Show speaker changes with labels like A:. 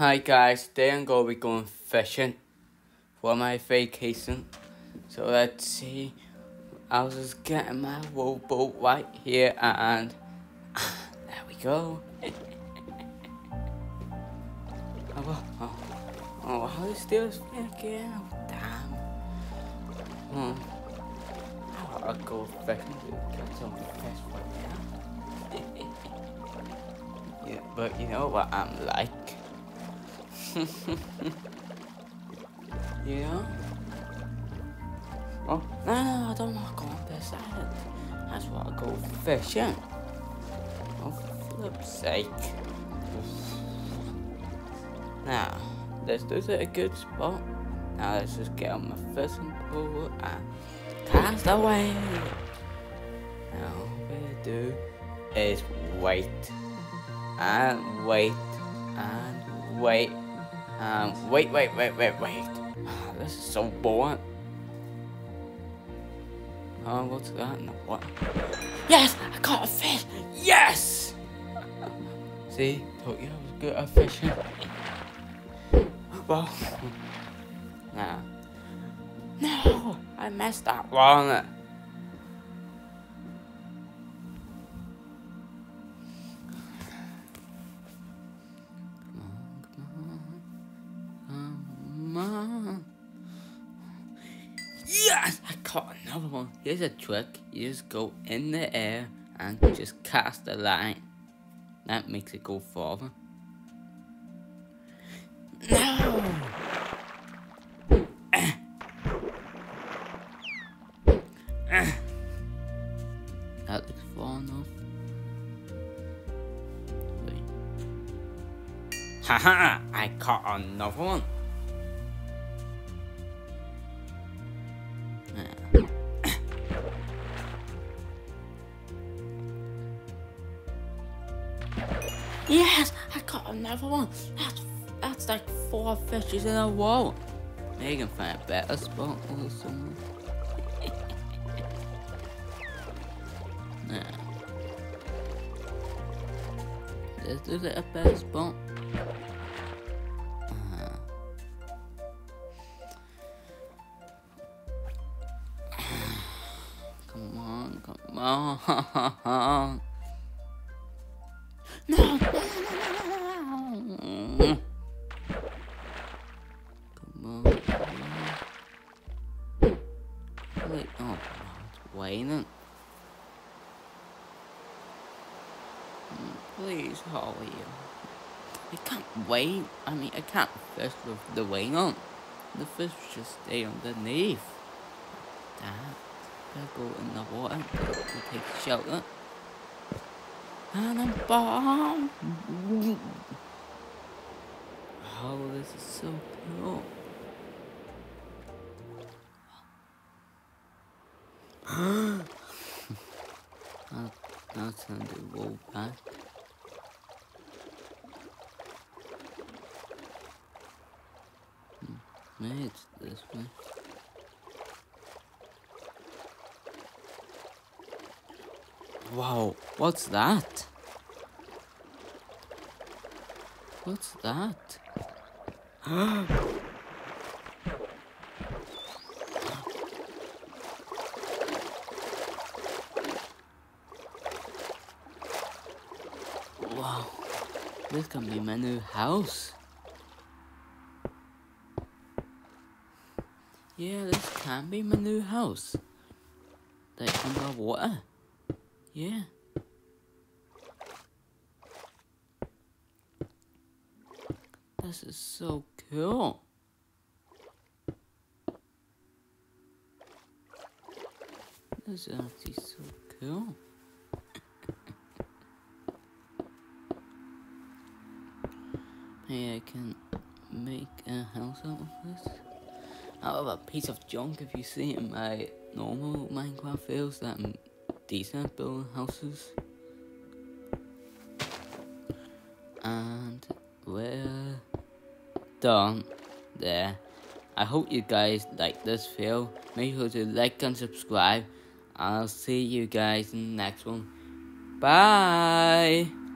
A: Hi guys, today I'm to be going fishing for my vacation. So let's see, I was just getting my rowboat right here and there we go. oh, oh, oh, how is this again? Oh, damn. Hmm. I'll go fishing to get some fish right now. yeah, but you know what I'm like. yeah? Oh, no, no, I don't want to go on this island. I just want to go fishing. Oh, flip sake. Now, this is a good spot. Now let's just get on my fishing pole and cast away. Now, what we do is wait and wait and wait um, wait, wait, wait, wait, wait. This is so boring. Oh, what's that? No, what? Yes! I caught a fish! Yes! See? Told you I was good at fishing. Well, nah. No! I messed up wrong. Yes! I caught another one. Here's a trick. You just go in the air and just cast a line. That makes it go farther. No! That looks far enough. Wait. Haha! I caught another one. Yes, I got another one. That's that's like four fishes in a row. Maybe you can find a better spot or something. nah. This is a better spot. Uh-huh. Come on, come on. No, no, no. Come on. Wait, oh, it's waiting. Please hurry I can't wait. I mean, I can't fish with the wing on. The fish just stay underneath. Dad, better go in the water to take shelter. And I'm bomb. Oh, this is so cool. I'll, I'll turn the back. Hmm, maybe it's this way. Wow, what's that? What's that? wow, this can be my new house. Yeah, this can be my new house. Like underwater. Yeah. This is so cool. This is actually so cool. Maybe I can make a house out of this. Out of a piece of junk if you see in my normal Minecraft fields that I'm decent building houses. And we're done there. I hope you guys like this video. Make sure to like and subscribe. I'll see you guys in the next one. Bye!